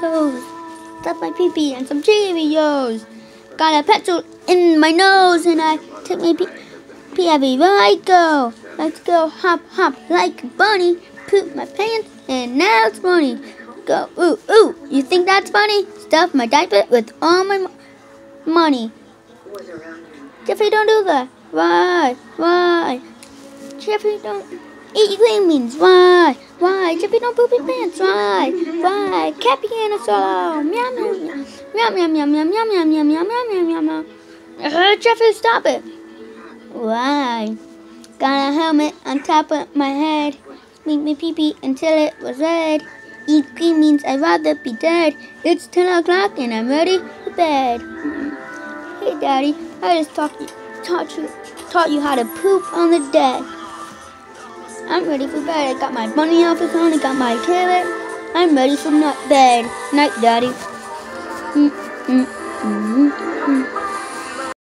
nose. Stuff my pee pee and some Cheerios. Got a pencil in my nose and I took my pee pee I go. Let's go hop hop like a bunny. Poop my pants and now it's funny. Go ooh ooh. You think that's funny? Stuff my diaper with all my mo- money. Jeffy, don't do that. Why? Why? Jeffy, don't eat green beans. Why? Why? Jeffy, don't poop your pants. Why? Why? Cat piano solo. Meow meow meow. Meow meow meow meow meow meow meow meow meow meow meow meow. Uh, Jeffy, stop it. Why? Got a helmet on top of my head. Make me pee pee until it was red. Eat green means I'd rather be dead. It's 10 o'clock and I'm ready for bed. Hey, Daddy, I just taught you, taught you, taught you how to poop on the dead. I'm ready for bed. I got my bunny outfit on. I got my carrot. I'm ready for nut bed. Night, Daddy. Mm, mm, mm, mm.